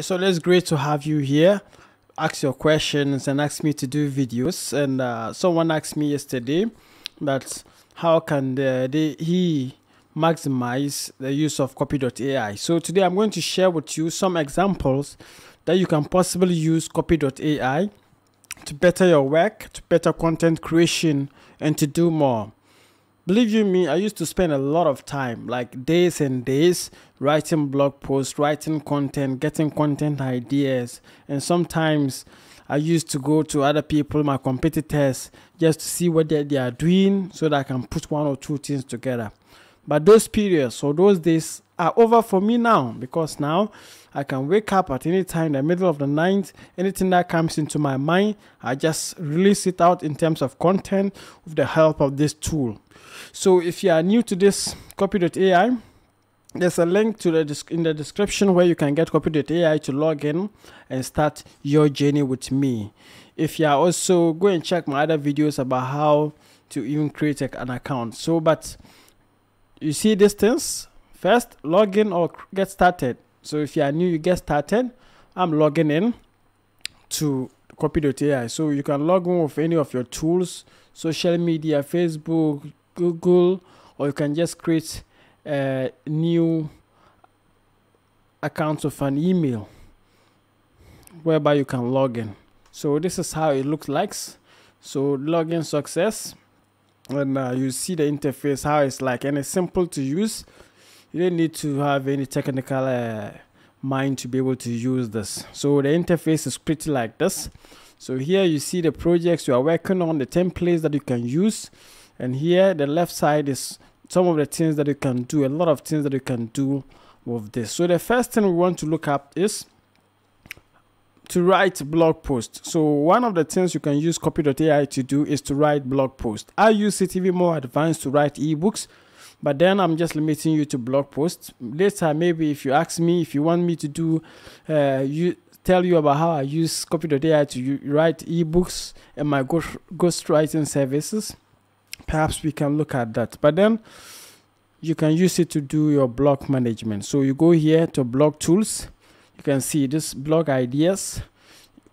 so it's great to have you here. Ask your questions and ask me to do videos. And uh, someone asked me yesterday that how can the, the, he maximize the use of copy.ai. So today I'm going to share with you some examples that you can possibly use copy.ai to better your work, to better content creation, and to do more. Believe you me, I used to spend a lot of time, like days and days, writing blog posts, writing content, getting content ideas, and sometimes I used to go to other people, my competitors, just to see what they, they are doing so that I can put one or two things together. But those periods or those days are over for me now because now I can wake up at any time in the middle of the night. Anything that comes into my mind, I just release it out in terms of content with the help of this tool. So if you are new to this copy.ai, there's a link to the in the description where you can get copy.ai to log in and start your journey with me. If you are also go and check my other videos about how to even create an account. So, but you see this things first log in or get started. So if you are new, you get started. I'm logging in to copy.ai. So you can log in with any of your tools, social media, Facebook, Google, or you can just create a new account of an email whereby you can log in. So this is how it looks like. So login success. And uh, you see the interface, how it's like, and it's simple to use. You don't need to have any technical uh, mind to be able to use this. So the interface is pretty like this. So here you see the projects you are working on, the templates that you can use. And here the left side is some of the things that you can do, a lot of things that you can do with this. So the first thing we want to look up is to write blog posts. So one of the things you can use copy.ai to do is to write blog posts. I use it even more advanced to write ebooks, but then I'm just limiting you to blog posts. Later, maybe if you ask me if you want me to do, uh, you tell you about how I use copy.ai to write ebooks and my ghost writing services, perhaps we can look at that. But then you can use it to do your blog management. So you go here to blog tools. You can see this blog ideas,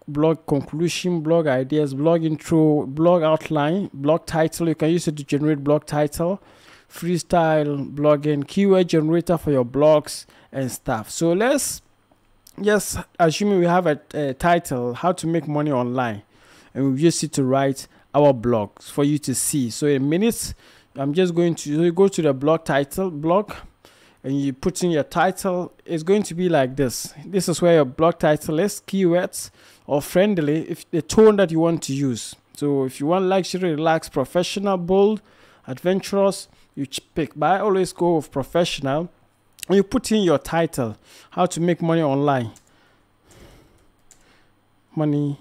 blog conclusion, blog ideas, blog intro, blog outline, blog title. You can use it to generate blog title, freestyle blogging, keyword generator for your blogs and stuff. So let's just assuming we have a, a title, how to make money online, and we use it to write our blogs for you to see. So in minutes, I'm just going to go to the blog title blog and you put in your title. It's going to be like this. This is where your blog title is, keywords or friendly, if the tone that you want to use. So if you want luxury, relaxed, professional, bold, adventurous, you pick. But I always go with professional. You put in your title, how to make money online. Money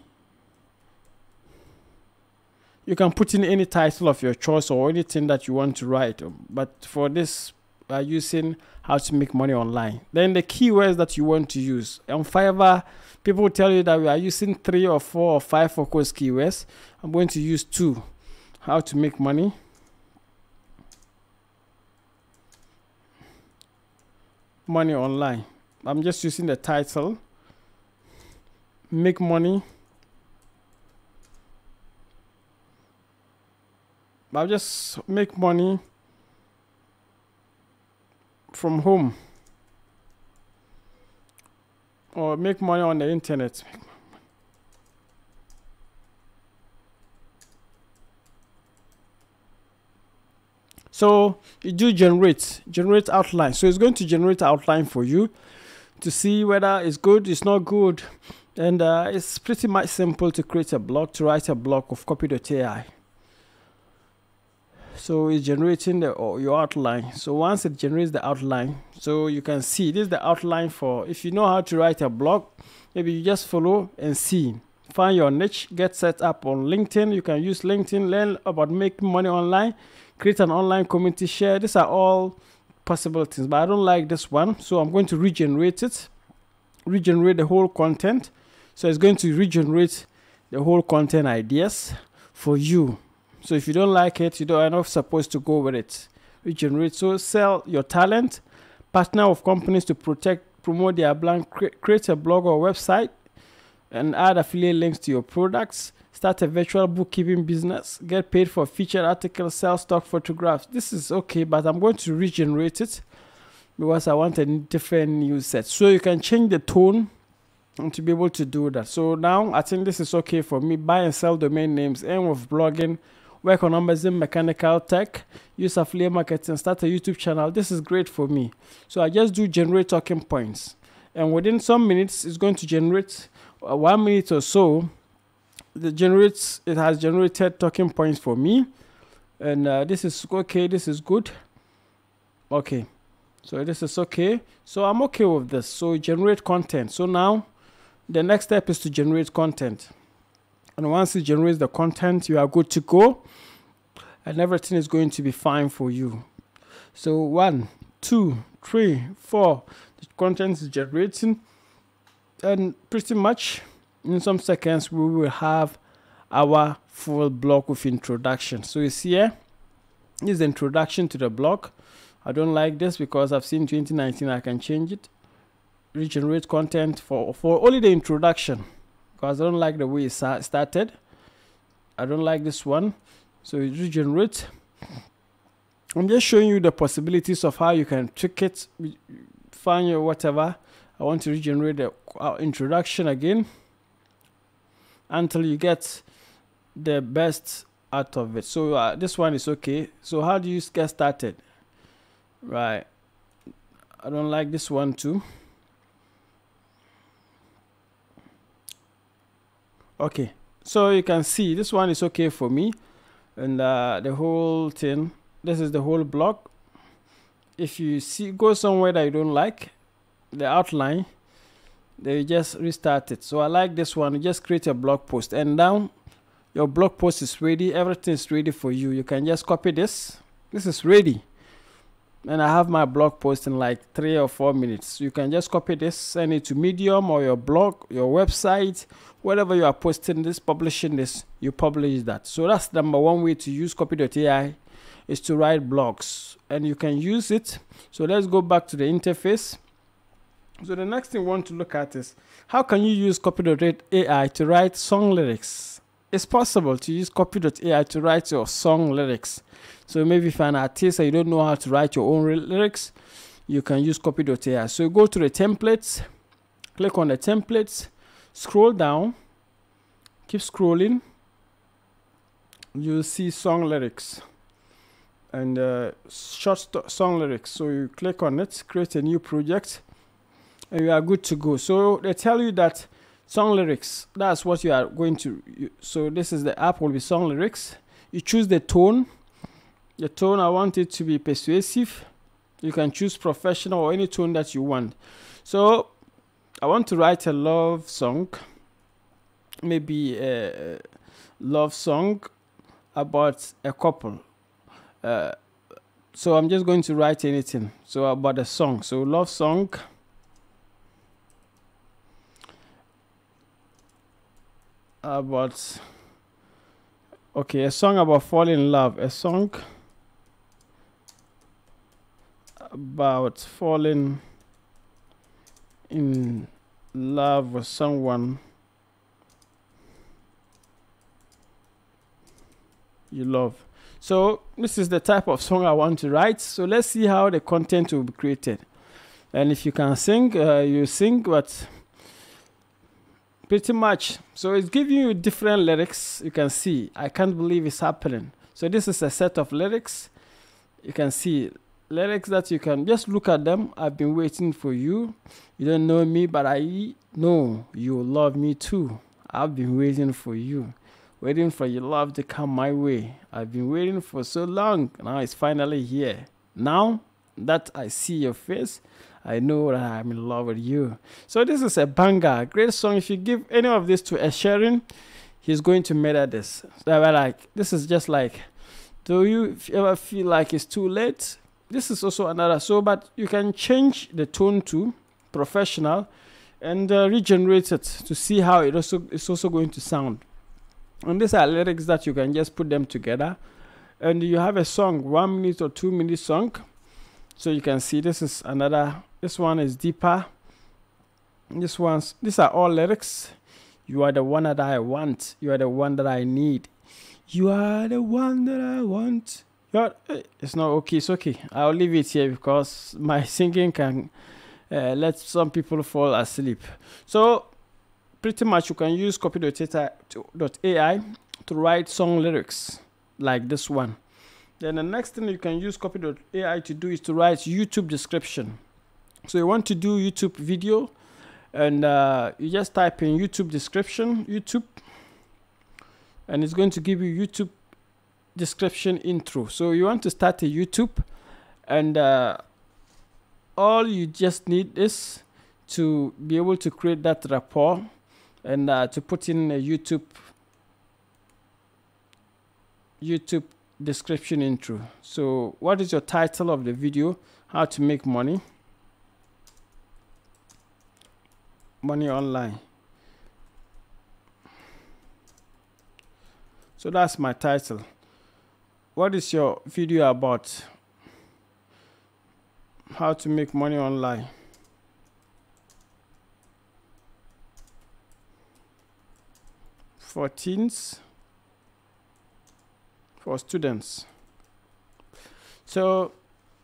you can put in any title of your choice or anything that you want to write um, but for this we are using how to make money online. Then the keywords that you want to use. On fiverr people tell you that we are using three or four or five focus keywords. I'm going to use two. How to make money. Money online. I'm just using the title. Make money I'll just make money from home or make money on the internet. So you do generate, generate outline. So it's going to generate outline for you to see whether it's good, it's not good. And uh, it's pretty much simple to create a blog, to write a blog of copy.ai so it's generating the oh, your outline. So once it generates the outline so you can see this is the outline for if you know how to write a blog maybe you just follow and see. Find your niche get set up on linkedin. You can use linkedin learn about making money online create an online community share. These are all possible things but i don't like this one. So i'm going to regenerate it regenerate the whole content. So it's going to regenerate the whole content ideas for you so if you don't like it, you don't are supposed to go with it. Regenerate. So sell your talent, partner of companies to protect promote their brand, create a blog or website, and add affiliate links to your products. Start a virtual bookkeeping business. Get paid for featured articles, sell stock photographs. This is okay, but I'm going to regenerate it because I want a different news set. So you can change the tone and to be able to do that. So now I think this is okay for me. Buy and sell domain names, aim with blogging, work on Amazon mechanical tech, use affiliate marketing, start a YouTube channel. This is great for me. So I just do generate talking points. And within some minutes, it's going to generate uh, one minute or so. The generates it has generated talking points for me. And uh, this is okay, this is good. Okay. So this is okay. So I'm okay with this. So generate content. So now the next step is to generate content. And once it generates the content, you are good to go. And everything is going to be fine for you. So one, two, three, four. The content is generating. And pretty much in some seconds, we will have our full blog with introduction. So you see here, is the introduction to the blog I don't like this because I've seen 2019, I can change it regenerate content for for only the introduction because I don't like the way it started. I don't like this one. So it regenerate I'm just showing you the possibilities of how you can trick it find your whatever. I want to regenerate the introduction again until you get the best out of it. So uh, this one is okay. So how do you get started? Right. I don't like this one too okay so you can see this one is okay for me. And uh, the whole thing this is the whole blog. If you see go somewhere that you don't like the outline they just restart it. So I like this one. You just create a blog post. And now your blog post is ready. Everything is ready for you. You can just copy this. This is ready and I have my blog post in like three or four minutes. You can just copy this, send it to Medium or your blog, your website, whatever you are posting this, publishing this, you publish that. So that's number one way to use copy.ai is to write blogs and you can use it. So let's go back to the interface. So the next thing we want to look at is how can you use copy.ai to write song lyrics? It's possible to use copy.ai to write your song lyrics. So maybe if you're an artist and you don't know how to write your own lyrics, you can use copy.ai. So you go to the templates, click on the templates, scroll down, keep scrolling. You'll see song lyrics and uh, short song lyrics. So you click on it, create a new project, and you are good to go. So they tell you that song lyrics, that's what you are going to. So this is the app will be song lyrics. You choose the tone the tone I want it to be persuasive. You can choose professional or any tone that you want. So I want to write a love song, maybe a love song about a couple. Uh, so I'm just going to write anything. So about a song. So love song. About okay, a song about falling in love. A song about falling in love with someone you love. So this is the type of song I want to write. So let's see how the content will be created. And if you can sing, uh, you sing, but pretty much. So it's giving you different lyrics. You can see, I can't believe it's happening. So this is a set of lyrics. You can see lyrics that you can just look at them. I've been waiting for you. You don't know me, but I know you love me too. I've been waiting for you, waiting for your love to come my way. I've been waiting for so long. Now it's finally here. Now that I see your face, I know that I'm in love with you. So this is a banger, great song. If you give any of this to Ed Sheeran, he's going to murder this. So like this is just like, do you ever feel like it's too late? this is also another so but you can change the tone to professional and uh, regenerate it to see how it also is also going to sound and these are lyrics that you can just put them together and you have a song one minute or two minute song so you can see this is another this one is deeper This ones, these are all lyrics. You are the one that I want. You are the one that I need. You are the one that I want. You're, eh, it's not okay. It's okay. I'll leave it here because my singing can uh, let some people fall asleep. So pretty much you can use copy.ai to write song lyrics like this one. Then the next thing you can use copy.ai to do is to write YouTube description. So you want to do YouTube video and uh, you just type in YouTube description, YouTube, and it's going to give you YouTube description intro. So you want to start a YouTube and uh, all you just need is to be able to create that rapport and uh, to put in a YouTube YouTube description intro. So what is your title of the video? How to make money. Money online. So that's my title. What is your video about? How to make money online. For teens for students. So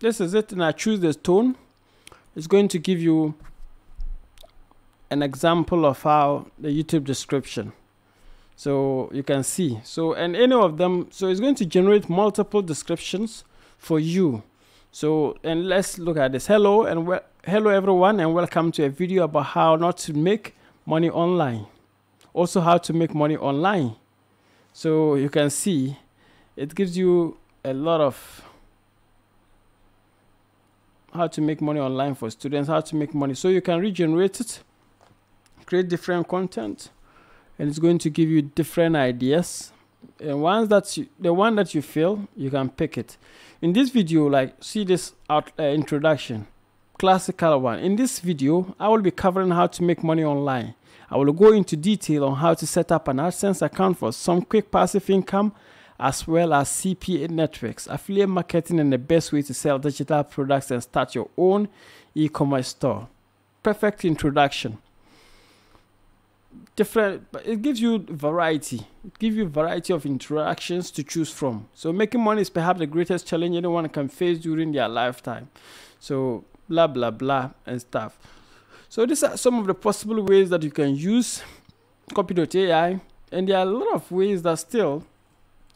this is it and I choose the tone. It's going to give you an example of how the YouTube description. So you can see. So and any of them, so it's going to generate multiple descriptions for you. So and let's look at this. Hello and well, hello everyone and welcome to a video about how not to make money online. Also how to make money online. So you can see it gives you a lot of how to make money online for students, how to make money. So you can regenerate it, create different content, and it's going to give you different ideas. And once that's you, the one that you feel, you can pick it. In this video, like see this out, uh, introduction, classical one. In this video, I will be covering how to make money online. I will go into detail on how to set up an AdSense account for some quick passive income as well as CPA networks, affiliate marketing, and the best way to sell digital products and start your own e commerce store. Perfect introduction. Different, but it gives you variety. It gives you variety of interactions to choose from. So making money is perhaps the greatest challenge anyone can face during their lifetime. So blah blah blah and stuff. So these are some of the possible ways that you can use copy.ai, and there are a lot of ways that still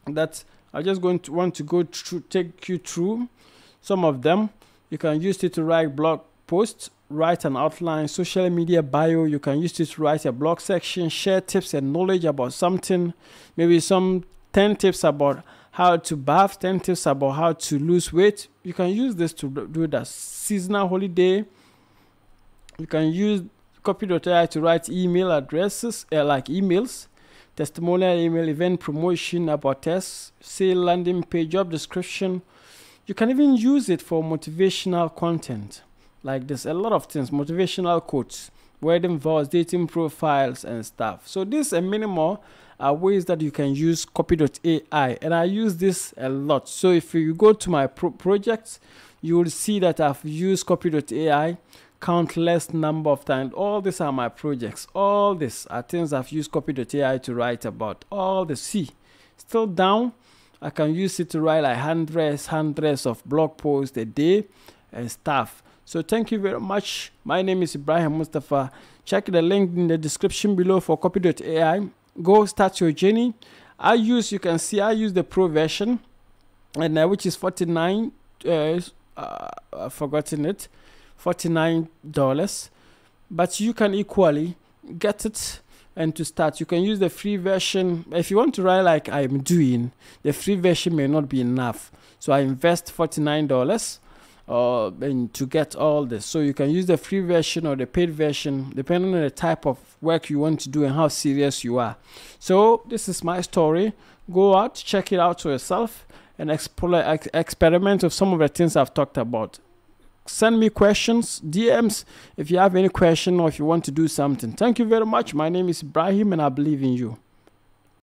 that I just going to want to go through, take you through some of them. You can use it to write blog posts, write an outline, social media bio. You can use this to write a blog section, share tips and knowledge about something, maybe some 10 tips about how to bath, 10 tips about how to lose weight. You can use this to do that seasonal holiday. You can use copy.ai to write email addresses, uh, like emails testimonial email, event promotion, about tests, sale landing page, job description. You can even use it for motivational content like there's A lot of things, motivational quotes, wedding vows, dating profiles, and stuff. So this and many more are ways that you can use copy.ai, and I use this a lot. So if you go to my pro projects, you will see that I've used copy.ai countless number of times. All these are my projects. All these are things I've used copy.ai to write about. All the C. Still down. I can use it to write like hundreds, hundreds of blog posts a day and stuff. So thank you very much. My name is Ibrahim Mustapha. Check the link in the description below for copy.ai. Go start your journey. I use, you can see, I use the pro version, and uh, which is 49. Uh, uh, I've forgotten it. $49 but you can equally get it and to start you can use the free version if you want to write like i'm doing the free version may not be enough so i invest $49 uh, and to get all this so you can use the free version or the paid version depending on the type of work you want to do and how serious you are so this is my story go out check it out for yourself and explore ex experiment with some of the things i've talked about send me questions, DMs, if you have any question or if you want to do something. Thank you very much. My name is Ibrahim and I believe in you.